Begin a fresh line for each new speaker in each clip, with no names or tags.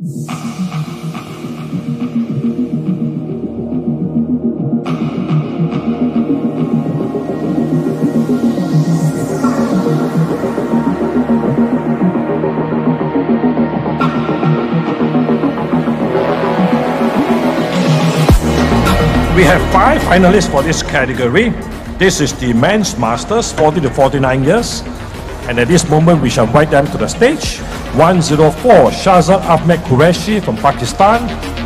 We have five finalists for this category. This is the men's masters, 40 to 49 years. And at this moment, we shall invite them to the stage. 104, Shahzad Ahmed Qureshi from Pakistan.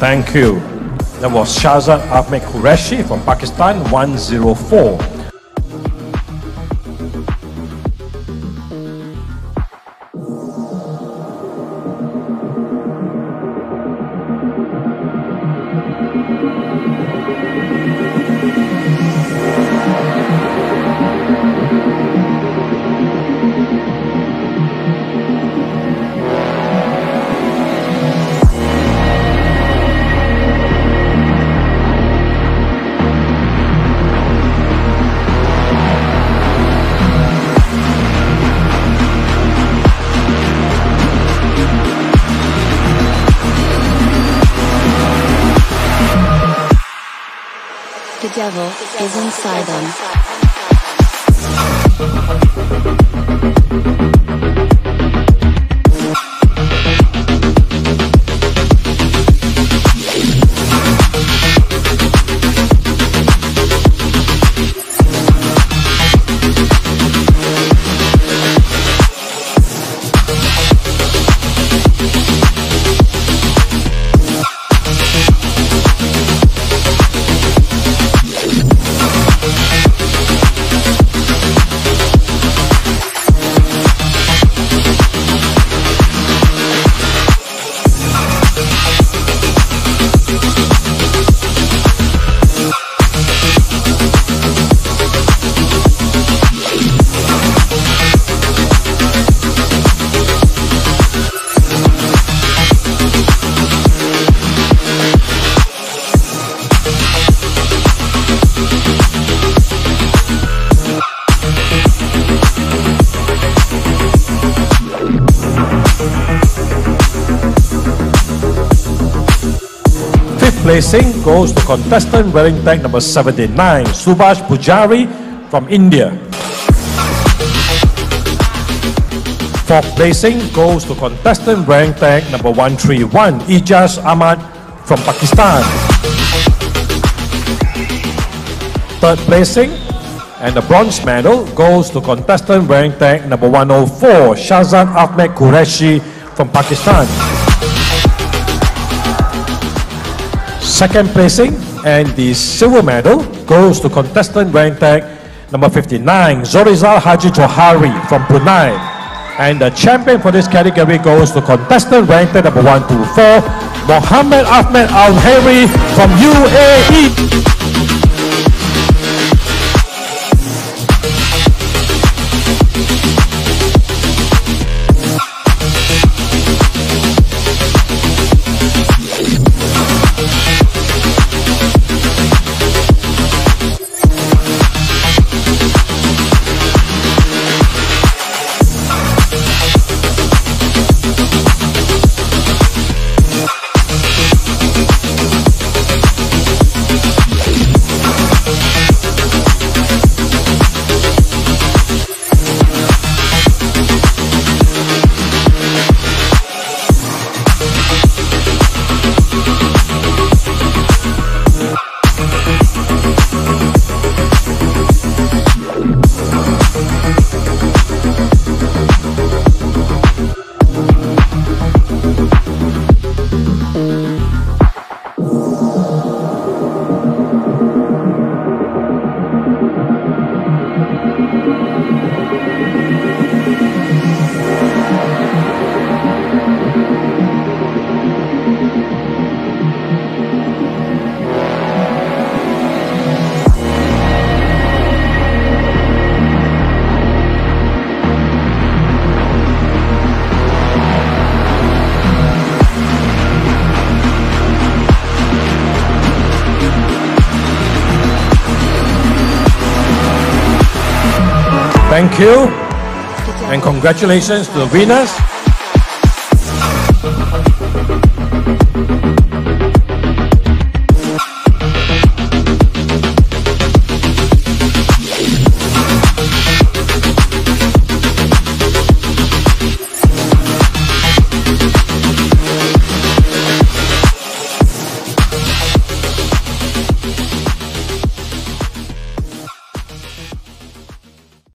Thank you. That was Shahzad Ahmed Qureshi from Pakistan, 104.
The devil is inside them.
Placing goes to contestant wearing tag number 79, Subhash Pujari from India. Fourth placing goes to contestant wearing tag number 131, Ijaz Ahmad from Pakistan. Third placing and the bronze medal goes to contestant wearing tag number 104, Shahzad Ahmed Qureshi from Pakistan. Second placing and the silver medal goes to contestant tag number 59, Zorizal Haji Johari from Brunei. And the champion for this category goes to contestant tag number 124, Mohammed Ahmed Al Heri from UAE.
Thank you
and congratulations to the winners.